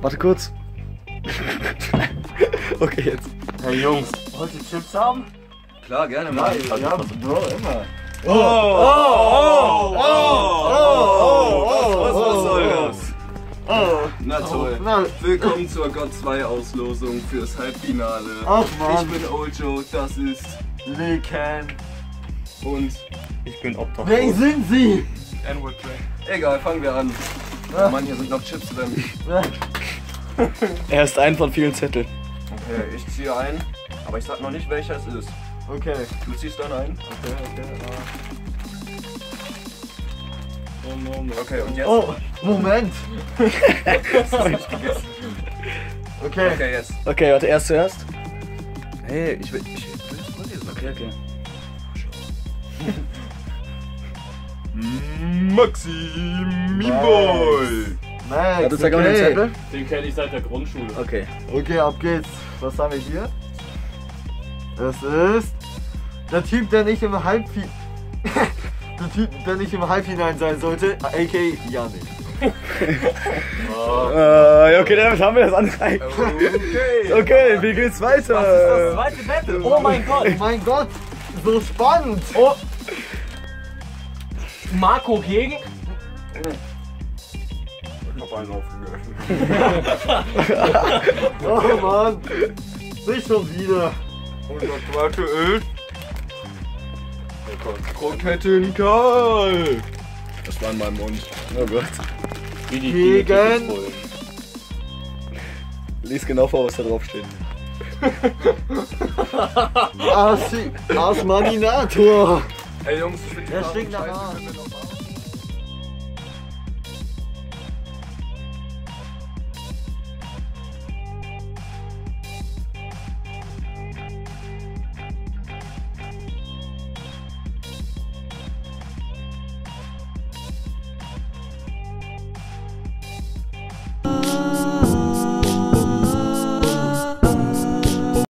Warte kurz. okay, jetzt. Hey Jungs, wollt ihr Chips haben? Klar, gerne mal. Ja, Bro, immer. Oh, oh, oh, oh, oh, was, was soll das? Oh, Na toll. Willkommen zur God 2 Auslosung fürs Halbfinale. Ach Ich man, bin Ojo, das ist Lekan. und Ich bin Obdachlos. Wer sind Sie? N-Word Track. egal, fangen wir an. Oh Mann, hier sind noch Chips drin. Er ist ein von vielen Zetteln. Okay, ich ziehe ein, aber ich sag noch nicht welcher es ist. Okay. Du ziehst dann ein. Okay, okay. Oh no, no. Okay, und jetzt? Oh, Moment. das hab ich gegessen. Okay. Okay, jetzt. Okay, warte, erst zuerst. Hey, ich will, ich will das mal lesen. Okay, okay. Maxi, Boy. Zeig mal den okay. Zettel. Den kenne ich seit der Grundschule. Okay. Okay, ab geht's. Was haben wir hier? Es ist der Typ, der nicht im Halbfinale. der Typ, der nicht im Halbfinale sein sollte, aka Janik. Äh, ja, okay, damit haben wir das andere. Okay. Okay, wie geht's weiter? Das zweite Battle. Oh mein Gott. Oh mein Gott, so spannend! Oh. Marco gegen. Ich hab einen aufgegessen. Oh Mann, nicht schon wieder. Und das zweite ist. Kroketten Karl. Das war in meinem Mund. Oh Gott. Wie die Gegen-. Lies genau vor, was da drauf steht. Asi Asmaninator. Ey Jungs, ich bin Der stinkt nach Arsch.